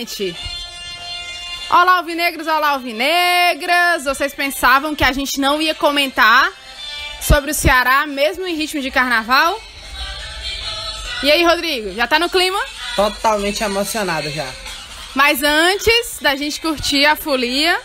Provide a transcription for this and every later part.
gente! Olá, alvinegros, olá, alvinegras! Vocês pensavam que a gente não ia comentar sobre o Ceará, mesmo em ritmo de carnaval? E aí, Rodrigo, já tá no clima? Totalmente emocionado já. Mas antes da gente curtir a folia,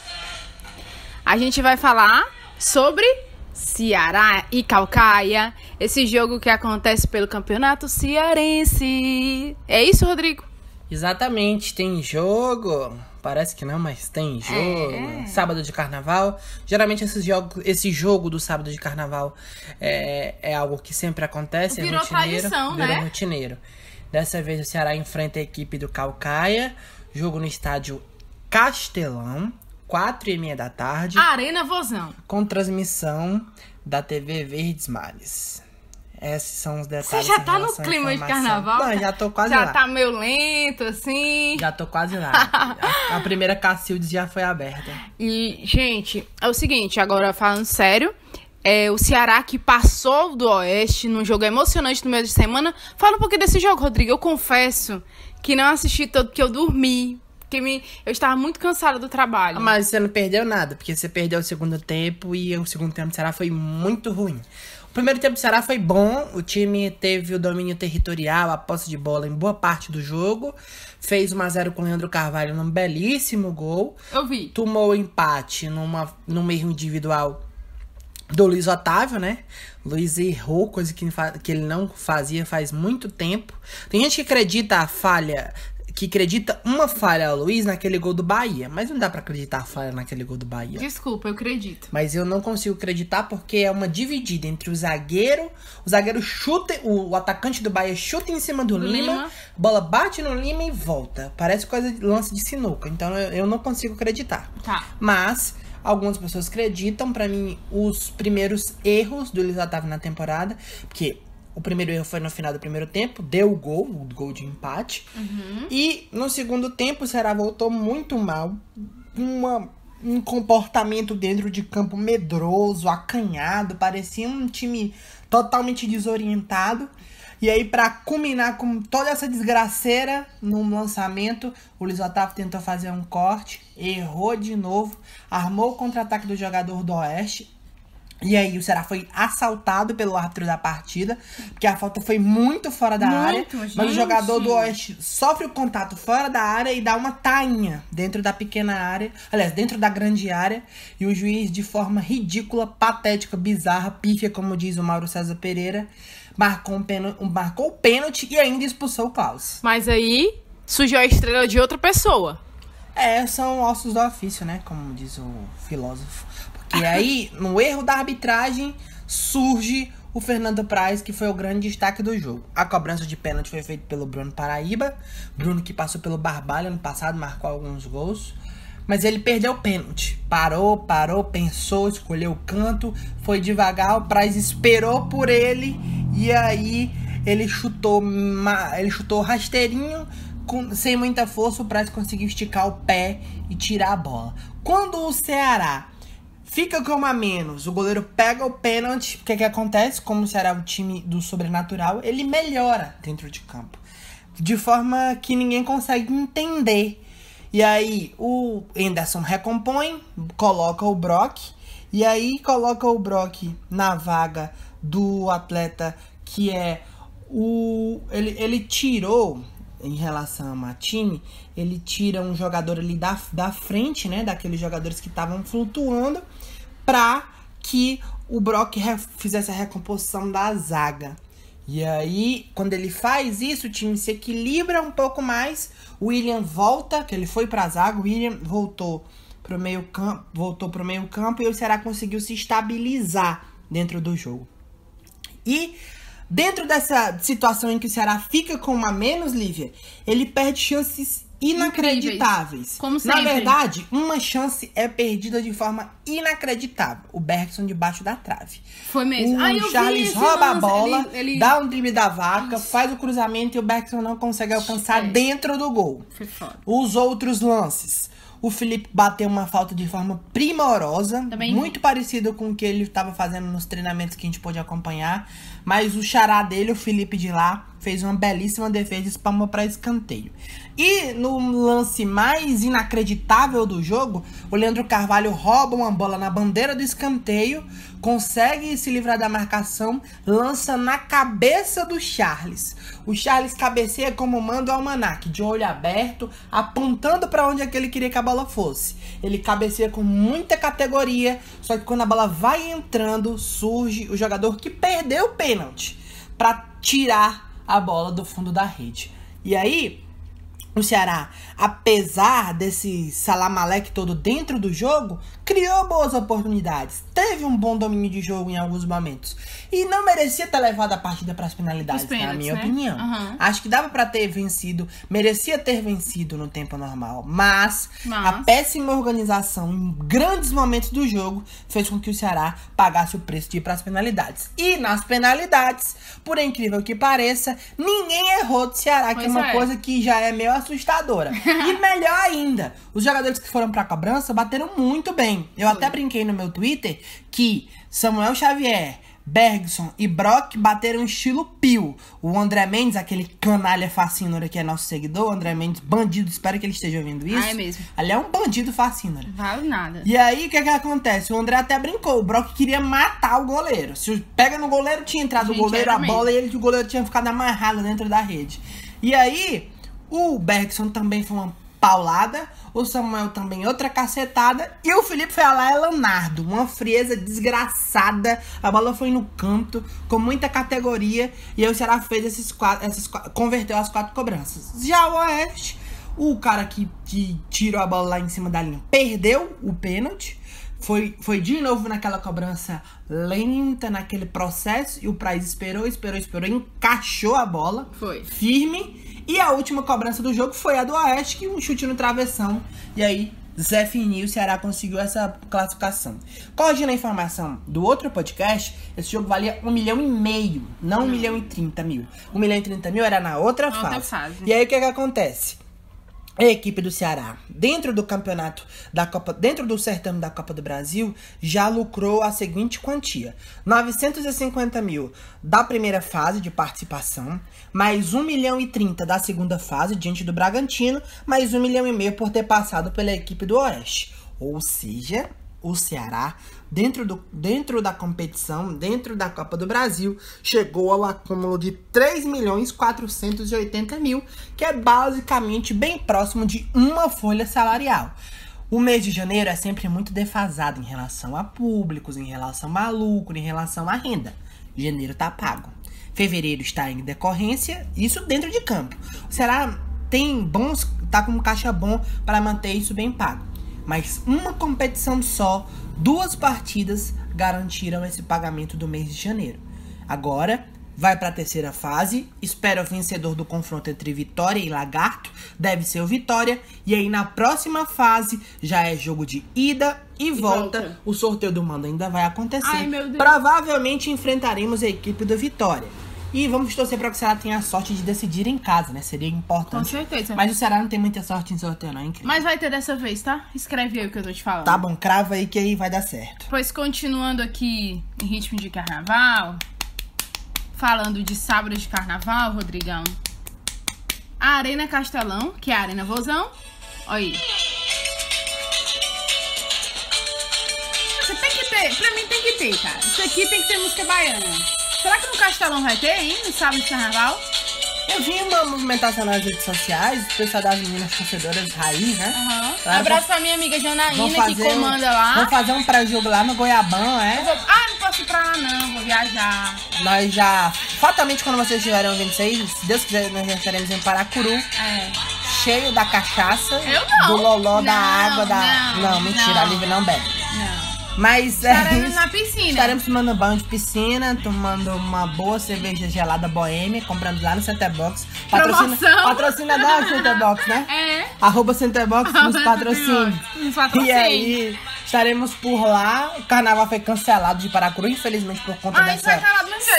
a gente vai falar sobre Ceará e Calcaia, esse jogo que acontece pelo Campeonato Cearense. É isso, Rodrigo? Exatamente, tem jogo. Parece que não, mas tem jogo. É. Sábado de carnaval. Geralmente esses jogos, esse jogo do sábado de carnaval é, é algo que sempre acontece. Virou é rotineiro, tradição, virou né? rotineiro. Dessa vez o Ceará enfrenta a equipe do Calcaia. Jogo no estádio Castelão, quatro e meia da tarde. Arena Vozão. Com transmissão da TV Verdes Mares. Esses são os Você detalhes. já em tá no clima de carnaval? Não, já tô quase Já lá. tá meio lento, assim. Já tô quase lá. a, a primeira Cacildes já foi aberta. E, gente, é o seguinte, agora falando sério, é o Ceará que passou do Oeste num jogo emocionante no meio de semana. Fala um pouquinho desse jogo, Rodrigo. Eu confesso que não assisti todo, que eu dormi. Porque me, eu estava muito cansada do trabalho. Mas você não perdeu nada, porque você perdeu o segundo tempo e o segundo tempo do Ceará foi muito ruim. O primeiro tempo do Ceará foi bom, o time teve o domínio territorial, a posse de bola em boa parte do jogo. Fez 1x0 com o Leandro Carvalho num belíssimo gol. Eu vi. tomou o empate numa, num erro individual do Luiz Otávio, né? Luiz errou, coisa que, que ele não fazia faz muito tempo. Tem gente que acredita a falha, que acredita uma falha ao Luiz naquele gol do Bahia, mas não dá pra acreditar a falha naquele gol do Bahia. Desculpa, eu acredito. Mas eu não consigo acreditar porque é uma dividida entre o zagueiro, o zagueiro chuta, o, atacante do Bahia chuta em cima do, Do Lima, Lima. bola bate no Lima e volta. Parece coisa de lance de sinuca, então eu, eu não consigo acreditar. Tá. Mas algumas pessoas acreditam, pra mim, os primeiros erros do Luiz Otávio na temporada, porque o primeiro erro foi no final do primeiro tempo, deu o gol, o gol de empate. E no segundo tempo o Ceará voltou muito mal, uma um comportamento dentro de campo medroso, acanhado, parecia um time totalmente desorientado. E aí, pra culminar com toda essa desgraceira no lançamento, o Luiz Otávio tentou fazer um corte, errou de novo, armou o contra-ataque do jogador do Oeste. E aí, o Ceará foi assaltado pelo árbitro da partida, porque a falta foi muito fora da área. Muito, Mas o gente. jogador do Oeste sofre o contato fora da área e dá uma tainha dentro da pequena área, aliás, dentro da grande área. E o juiz, de forma ridícula, patética, bizarra, pífia, como diz o Mauro César Pereira, marcou, um pênalti, marcou o pênalti e ainda expulsou o Klaus. Mas aí surgiu a estrela de outra pessoa. É, são ossos do ofício, né? Como diz o filósofo. Porque aí, no erro da arbitragem, surge o Fernando Praz, que foi o grande destaque do jogo. A cobrança de pênalti foi feita pelo Bruno Paraíba. Bruno que passou pelo Barbalho ano passado, marcou alguns gols. Mas ele perdeu o pênalti. Parou, parou, pensou, escolheu o canto, foi devagar, o Praz esperou por ele e aí ele chutou, ele chutou rasteirinho, com- sem muita força, o Praz conseguiu esticar o pé e tirar a bola. Quando o Ceará fica com uma menos, o goleiro pega o pênalti, o que que acontece? Como o Ceará é o time do sobrenatural, ele melhora dentro de campo. De forma que ninguém consegue entender. E aí o Anderson recompõe, coloca o Brock, e aí coloca o Brock na vaga do atleta que é o. Ele, ele tirou, em relação a Matini, ele tira um jogador ali da, da frente, né? Daqueles jogadores que estavam flutuando, pra que o Brock fizesse a recomposição da zaga. E aí, quando ele faz isso, o time se equilibra um pouco mais. O William volta, que ele foi pra zaga, o William voltou pro meio campo, voltou pro meio campo e o Ceará conseguiu se estabilizar dentro do jogo. E dentro dessa situação em que o Ceará fica com uma menos, Lívia, ele perde chances inacreditáveis. Como Na sempre. verdade, uma chance é perdida de forma inacreditável. O Bergson debaixo da trave. Foi mesmo. O vi Charles rouba a lance, bola, ele- ele- dá um drible da vaca, faz o cruzamento e o Bergson não consegue alcançar É. dentro do gol. Foi foda. Os outros lances. O Felipe bateu uma falta de forma primorosa, Também muito parecido com o que ele estava fazendo nos treinamentos que a gente pôde acompanhar. Mas o xará dele, o Felipe de lá, fez uma belíssima defesa espalmou para escanteio. E no lance mais inacreditável do jogo, o Leandro Carvalho rouba uma bola na bandeira do escanteio, consegue se livrar da marcação, lança na cabeça do Charles. O Charles cabeceia como manda o Almanac, de olho aberto, apontando para onde é que ele queria que a bola fosse. Ele cabeceia com muita categoria, só que quando a bola vai entrando, surge o jogador que perdeu o pênalti para tirar a bola do fundo da rede. E aí, o Ceará, apesar desse salamaleque todo dentro do jogo, criou boas oportunidades. Teve um bom domínio de jogo em alguns momentos. E não merecia ter levado a partida para as penalidades, pênaltis, na minha né? opinião. Uhum. Acho que dava para ter vencido, merecia ter vencido no tempo normal. Mas, mas, a péssima organização em grandes momentos do jogo fez com que o Ceará pagasse o preço de ir para as penalidades. E nas penalidades, por incrível que pareça, ninguém errou do Ceará, pois que é uma é. coisa que já é meio assustadora. e melhor ainda, os jogadores que foram pra cobrança bateram muito bem. Eu Foi. até brinquei no meu Twitter que Samuel Xavier, Bergson e Brock bateram estilo Pio. O André Mendes, aquele canalha fascínora que é nosso seguidor, o André Mendes, bandido, espero que ele esteja ouvindo isso. Ah, é mesmo. Ali é um bandido fascínora. Vale nada. E aí, o que que acontece? O André até brincou, o Brock queria matar o goleiro. Se pega no goleiro, tinha entrado Gente, o goleiro, a bola, mesmo. e ele, o goleiro tinha ficado amarrado dentro da rede. E aí, o Bergson também foi uma paulada. O Samuel também outra cacetada. E o Felipe foi lá é Leonardo. Uma frieza desgraçada. A bola foi no canto, com muita categoria. E aí o Ceará fez esses quatro. Esses, converteu as quatro cobranças. Já o Oeste, o cara que, que tirou a bola lá em cima da linha perdeu o pênalti. Foi, foi de novo naquela cobrança lenta, naquele processo. E o Praz esperou, esperou, esperou. Encaixou a bola. Foi. Firme. E a última cobrança do jogo foi a do Oeste, que um chute no travessão. E aí, Zé Fininho, o Ceará conseguiu essa classificação. Corrigindo a informação do outro podcast, esse jogo valia um milhão e meio, não um milhão e trinta mil. Um milhão e trinta mil era na outra, outra fase. fase. E aí, o que, que acontece? A equipe do Ceará, dentro do campeonato da Copa, dentro do certame da Copa do Brasil, já lucrou a seguinte quantia: 950 mil da primeira fase de participação, mais 1 milhão e 30 da segunda fase diante do Bragantino, mais 1 milhão e meio por ter passado pela equipe do Oeste. Ou seja, o Ceará, dentro, do, dentro da competição, dentro da Copa do Brasil, chegou ao acúmulo de 3 milhões 480 mil, que é basicamente bem próximo de uma folha salarial. O mês de janeiro é sempre muito defasado em relação a públicos, em relação a lucro, em relação à renda. Janeiro tá pago. Fevereiro está em decorrência, isso dentro de campo. O Ceará tem bons, tá com caixa bom para manter isso bem pago mas uma competição só, duas partidas garantiram esse pagamento do mês de janeiro. Agora, vai para a terceira fase, espera o vencedor do confronto entre Vitória e Lagarto, deve ser o Vitória, e aí na próxima fase já é jogo de ida e, e volta. volta. O sorteio do mando ainda vai acontecer. Ai, Provavelmente enfrentaremos a equipe do Vitória. E vamos torcer para que o Ceará tenha a sorte de decidir em casa, né? Seria importante. Com certeza. Mas o Ceará não tem muita sorte em sorteio, não, é incrível. Mas vai ter dessa vez, tá? Escreve aí o que eu tô te falando. Tá bom, crava aí que aí vai dar certo. Pois continuando aqui em ritmo de carnaval, falando de sábado de carnaval, Rodrigão. A Arena Castelão, que é a Arena Vozão. Olha aí. Você tem que ter, pra mim tem que ter, cara. Isso aqui tem que ter música baiana. Será que no Castelão vai ter, hein? No sábado de carnaval? Eu vi uma movimentação nas redes sociais, o pessoal das meninas torcedoras raiz, né? Uhum. Claro, Abraço pra minha amiga Janaína, que comanda lá. Vamos fazer um pré-jogo lá no Goiabão, é? Vou... Ah, não posso ir pra lá não, vou viajar. Nós já, fatalmente quando vocês estiverem ouvindo isso se Deus quiser, nós já estaremos em Paracuru. É. Cheio da cachaça. Eu não. Do loló, não, da água, da... Não, não mentira, não. a Lívia não bebe. Mas estaremos é, na piscina. Estaremos tomando banho de piscina, tomando uma boa cerveja gelada boêmia, comprando lá no Centerbox. Patrocina, patrocina da Centerbox, né? É. Arroba Centerbox nos patrocina. E aí, estaremos por lá. O carnaval foi cancelado de Paracuru, infelizmente, por conta ah, dessa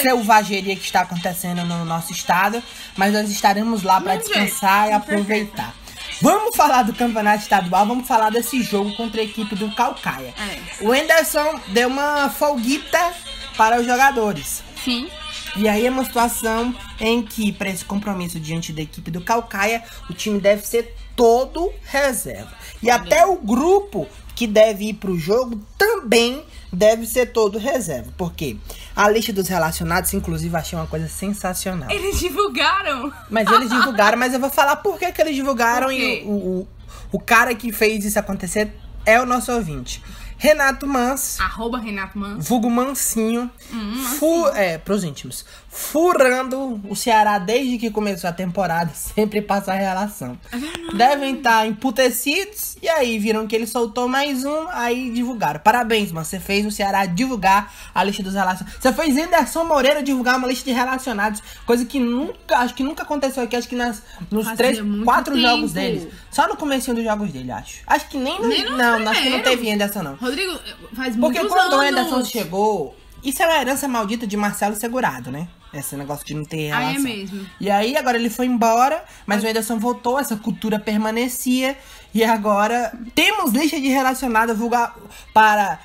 selvageria que está acontecendo no nosso estado. Mas nós estaremos lá para descansar e aproveitar. Vamos falar do campeonato estadual, vamos falar desse jogo contra a equipe do Calcaia. É. O Enderson deu uma folguita para os jogadores. Sim. E aí é uma situação em que, para esse compromisso diante da equipe do Calcaia, o time deve ser todo reserva. E até o grupo que deve ir pro jogo também deve ser todo reserva. Porque a lista dos relacionados, inclusive, achei uma coisa sensacional. Eles divulgaram. Mas eles divulgaram, mas eu vou falar por que, que eles divulgaram e o, o, o cara que fez isso acontecer é o nosso ouvinte. Renato Mans, Arroba Renato Manso. vulgo Mansinho, Hum, fu é, pros íntimos, furando o Ceará desde que começou a temporada, sempre passa a relação. É Devem estar emputecidos, e aí viram que ele soltou mais um, aí divulgaram. Parabéns, mano, você fez o Ceará divulgar a lista dos relacionados. Você fez Anderson Moreira divulgar uma lista de relacionados, coisa que nunca, acho que nunca aconteceu aqui, acho que nas, nos Fazia três, quatro tempo. jogos deles. Só no comecinho dos jogos dele, acho. Acho que nem no, Nem no não, acho que não primeiro. teve Anderson não. Rodrigo, faz Porque muitos quando o. Anderson chegou, isso é uma herança maldita de Marcelo Segurado, né? Esse negócio de não ter Ah, é relação. mesmo. E aí, agora ele foi embora, mas o Anderson voltou, essa cultura permanecia. E agora temos lista de relacionados vulga- para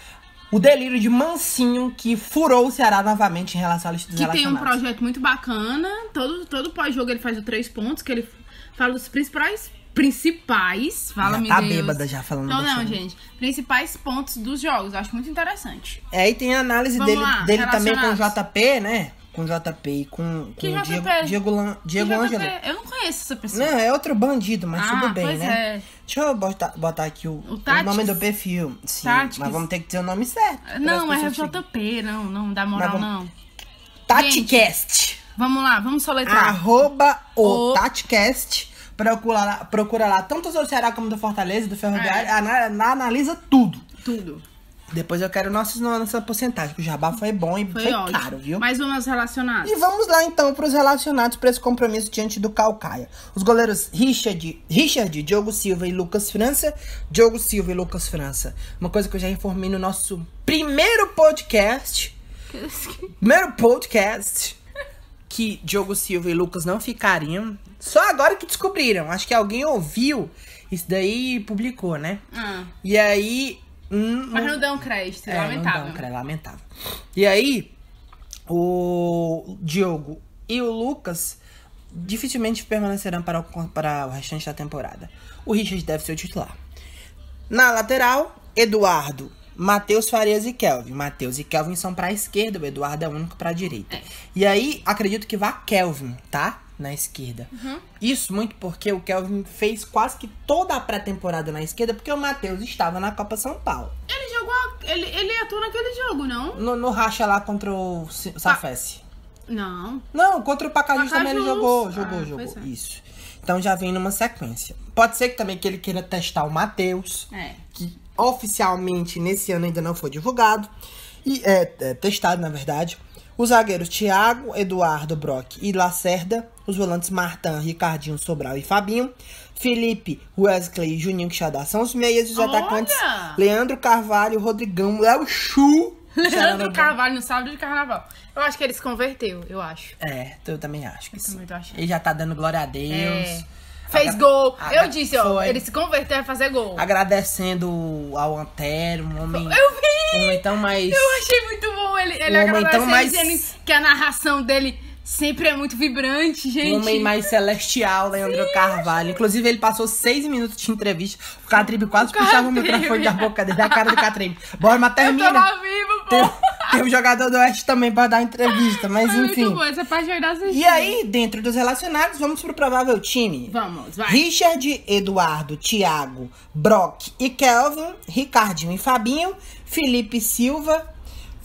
o delírio de Mansinho, que furou o Ceará novamente em relação à lista dos Que tem um projeto muito bacana. Todo, todo pós-jogo ele faz o três pontos, que ele fala dos principais. Principais. Fala, Já tá Deus. bêbada já falando Não, não, gente. Principais pontos dos jogos. Acho muito interessante. É, e tem a análise Vamos dele, lá, dele também com o. JP, né? Com o JP e com, com o? Diego, Diego, Lan- Diego Ângelo. Eu não conheço essa pessoa. Não, é outro bandido, mas Ah, tudo bem, né? é. Deixa eu botar, botar aqui o, o, Tactics? nome do perfil. Sim, mas vamos ter que dizer o nome certo. Não, é. JP, não, não dá moral, Mas não. Taticast. Vamos lá, vamos soletrar. Arroba o O- Taticast. Procura lá, procura lá tanto o Ceará como do Fortaleza, do Ferroviário. É. ana- ana- analisa tudo. Tudo. Depois eu quero nossos, nossa porcentagem, que o jabá foi bom e Foi, foi, ótimo. caro, viu? Mas vamos aos relacionados. E vamos lá então para os relacionados para esse compromisso diante do Calcaia. Os goleiros Richard, Richard, Diogo Silva e Lucas França. Diogo Silva e Lucas França. Uma coisa que eu já informei no nosso primeiro podcast. Primeiro podcast. Que Diogo Silva e Lucas não ficariam. Só agora que descobriram. Acho que alguém ouviu isso daí e publicou, né? Ah, E aí. hum, mas não dão crédito, é, lamentável. Não dá, cara, é lamentável. E aí, o Diogo e o Lucas dificilmente permanecerão para o, para o restante da temporada. O Richard deve ser o titular. Na lateral, Eduardo, Matheus Farias e Kelvin. Matheus e Kelvin são para a esquerda, o Eduardo é o único para a direita. E aí, acredito que vá Kelvin, tá? Na esquerda. Isso muito porque o Kelvin fez quase que toda a pré-temporada na esquerda, porque o Matheus estava na Copa São Paulo. Ele jogou. Ele, ele atuou naquele jogo, não? No, no racha lá contra o Safesse. Não. Não, contra o Pacajus também ele jogou, jogou, Ah, jogou. é. Isso. Então já vem numa sequência. Pode ser que também que ele queira testar o Matheus, É. que oficialmente nesse ano ainda não foi divulgado. E é, é, testado, na verdade. Os zagueiros Thiago, Eduardo, Brock e Lacerda. Os volantes Martan, Ricardinho, Sobral e Fabinho. Felipe, Wesley e Juninho Quixadá são os meias. E os Olha! atacantes Leandro Carvalho, Rodrigão, Léo Chu. Leandro Carvalho no sábado de carnaval. Eu acho que ele se converteu, eu acho. É, eu também acho que Eu sim. também tô achando. Ele já tá dando glória a Deus. É. Fez gol. Eu disse, ó, foi. ele se converteu a fazer gol. Agradecendo ao Antero, um homem. Eu vi! Um homem tão mais. Eu achei muito bom ele, ele Um agradecendo, mais- que a narração dele sempre é muito vibrante, gente. Um homem mais celestial, Leandro Carvalho. Inclusive, ele passou seis minutos de entrevista. O Catribe quase puxava o Catribe. microfone da boca dele, da cara do Catribe. Bora, mas Eu termina. tô lá vivo, pô. Tem, tem um jogador do Oeste também pra dar entrevista, mas Foi enfim. muito bom, essa parte vai dar E aí, dentro dos relacionados, vamos pro provável time. Vamos, vai. Richard, Eduardo, Thiago, Brock e Kelvin, Ricardinho e Fabinho, Felipe Silva,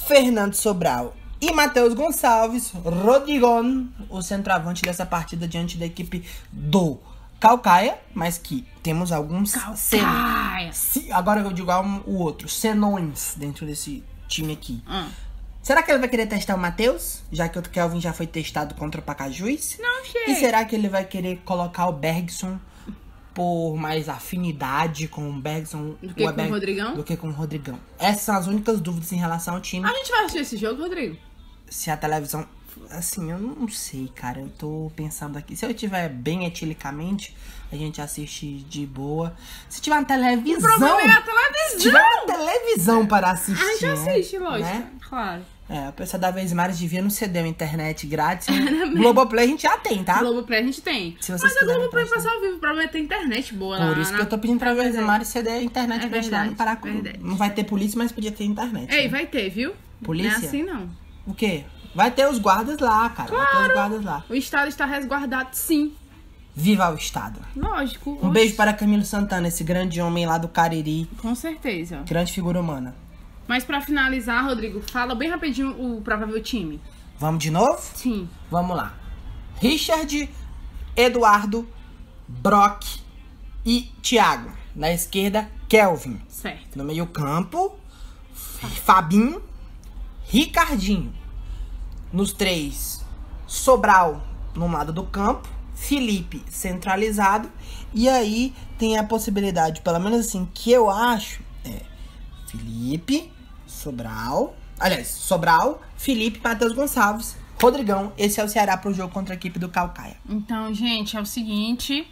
Fernando Sobral e Matheus Gonçalves, Rodrigon, o centroavante dessa partida diante da equipe do Calcaia, mas que temos alguns Calcaia. agora eu digo um- o outro, senões dentro desse time aqui. Ah. Será que ele vai querer testar o Matheus? Já que o Kelvin já foi testado contra o Pacajus? Não, chega. E será que ele vai querer colocar o Bergson por mais afinidade com o Bergson Do que com o Rodrigão? Do que com o Rodrigão. Essas são as únicas dúvidas em relação ao time. A gente vai assistir esse jogo, Rodrigo? Se a televisão assim, eu não sei, cara. Eu tô pensando aqui. Se eu tiver bem etilicamente, a gente assiste de boa. Se tiver uma televisão. O problema é a televisão. Se tiver uma televisão para assistir. A gente assiste, né? lógico. Né? Claro. É, a pessoa da vez mais devia não ceder uma internet grátis. Né? Globoplay a gente já tem, tá? Globoplay a gente tem. Se Mas a Globoplay passa ao vivo. O problema é ter internet boa lá. Por isso na- que eu tô pedindo pra vez mais ceder a internet É pra gente lá verdade, no Paracu. verdade. Não vai ter polícia, mas podia ter internet. Ei, né? vai ter, viu? Polícia? Não é assim, não. O quê? Vai ter os guardas lá, cara. Vai ter os guardas lá. O Estado está resguardado, sim. Viva o Estado. Lógico. Um beijo para Camilo Santana, esse grande homem lá do Cariri. Com certeza. Grande figura humana. Mas pra finalizar, Rodrigo, fala bem rapidinho o provável time. Vamos de novo? Sim. Vamos lá. Richard, Eduardo, Brock e Thiago. Na esquerda, Kelvin. Certo. No meio campo, Fabinho, Ricardinho. Nos três, Sobral no lado do campo, Felipe centralizado. E aí tem a possibilidade, pelo menos assim, que eu acho, é Felipe, Sobral. Aliás, Sobral, Felipe, Matheus Gonçalves, Rodrigão. Esse é o Ceará pro jogo contra a equipe do Calcaia. Então, gente, é o seguinte.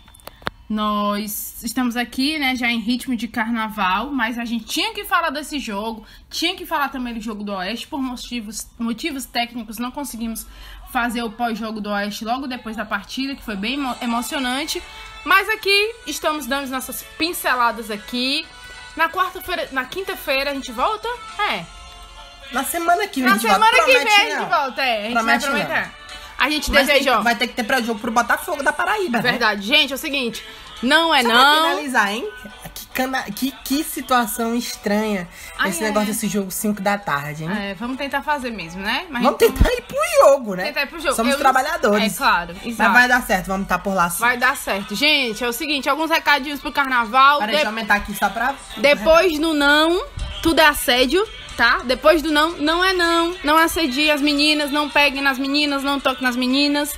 Nós estamos aqui, né, já em ritmo de carnaval, mas a gente tinha que falar desse jogo, tinha que falar também do jogo do Oeste, por motivos, motivos técnicos, não conseguimos fazer o pós-jogo do Oeste logo depois da partida, que foi bem emo- emocionante. Mas aqui estamos dando as nossas pinceladas aqui. Na quarta-feira, na quinta-feira a gente volta? É. Na semana que vem, Na a gente volta. semana que vem a gente não. volta, é. A gente Promete vai não. aproveitar. A gente Mas deseja, ó. vai ter que ter pra jogo pro Botafogo da Paraíba, né? Verdade. Gente, é o seguinte. Não é Só pra não. finalizar, hein? Que, cana... que, que situação estranha Ai, esse é. negócio desse jogo 5 da tarde, hein? É, vamos tentar fazer mesmo, né? Mas Vamos então- tentar ir pro jogo, né? tentar ir pro jogo. Somos Eu- trabalhadores. É claro, Mas exato. vai dar certo, vamos estar por lá sim. Vai dar certo. Gente, é o seguinte, alguns recadinhos pro carnaval. Para De- deixa eu aumentar aqui só pra... Depois do não, tudo é assédio, tá? Depois do não, não é não. Não assedie as meninas, não peguem nas meninas, não toque nas meninas.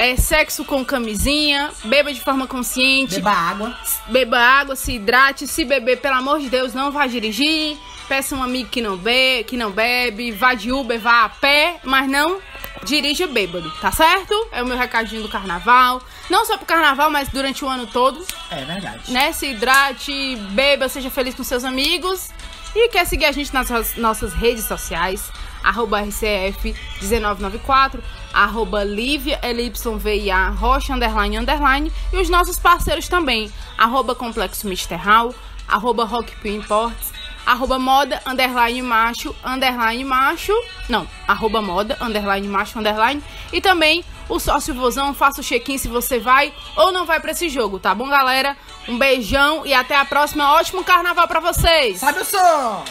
É sexo com camisinha, beba de forma consciente. Beba água. Beba água, se hidrate. Se beber, pelo amor de Deus, não vá dirigir. Peça um amigo que não, be que não bebe. Vá de Uber, vá a pé, mas não dirija bêbado, tá certo? É o meu recadinho do carnaval. Não só pro carnaval, mas durante o ano todo, É verdade. né? Se hidrate, beba, seja feliz com seus amigos. E quer seguir a gente nas nossas- redes sociais, arroba RCF1994, arroba Lívia, LYVIA, Rocha, underline, underline. E os nossos parceiros também, arroba Complexo Misterral, arroba Rock Imports, arroba moda, underline macho, underline macho, não, arroba moda, underline macho, underline, e também o sócio vozão, faça o check-in se você vai ou não vai pra esse jogo, tá bom, galera? Um beijão e até a próxima, ótimo carnaval pra vocês! Sabe o som?